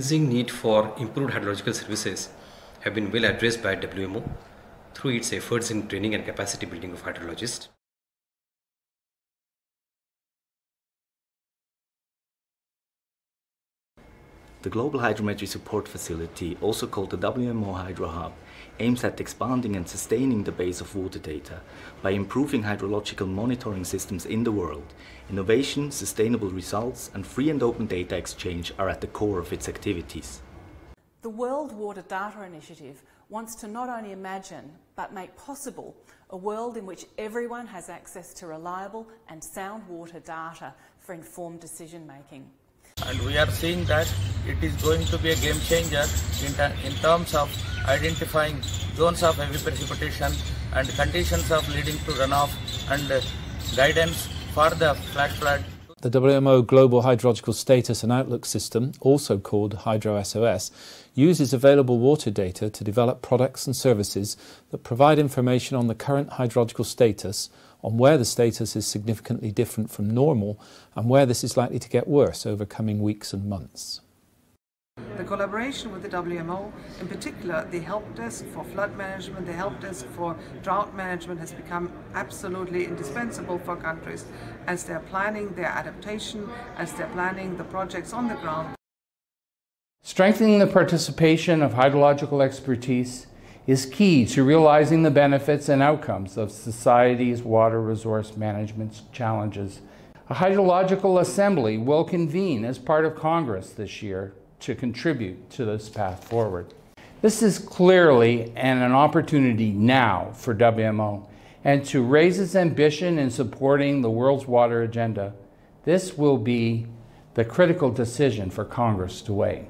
increasing need for improved hydrological services have been well addressed by WMO through its efforts in training and capacity building of hydrologists. The Global Hydrometry Support Facility, also called the WMO Hydro Hub, aims at expanding and sustaining the base of water data by improving hydrological monitoring systems in the world. Innovation, sustainable results, and free and open data exchange are at the core of its activities. The World Water Data Initiative wants to not only imagine but make possible a world in which everyone has access to reliable and sound water data for informed decision making and we are seeing that it is going to be a game changer in, in terms of identifying zones of heavy precipitation and conditions of leading to runoff and uh, guidance for the flash flood. The WMO Global Hydrological Status and Outlook System, also called HydroSOS, uses available water data to develop products and services that provide information on the current hydrological status, on where the status is significantly different from normal, and where this is likely to get worse over coming weeks and months. The collaboration with the WMO, in particular the help desk for flood management, the help desk for drought management has become absolutely indispensable for countries as they're planning their adaptation, as they're planning the projects on the ground. Strengthening the participation of hydrological expertise is key to realizing the benefits and outcomes of society's water resource management challenges. A hydrological assembly will convene as part of Congress this year to contribute to this path forward. This is clearly an, an opportunity now for WMO and to raise its ambition in supporting the world's water agenda. This will be the critical decision for Congress to weigh.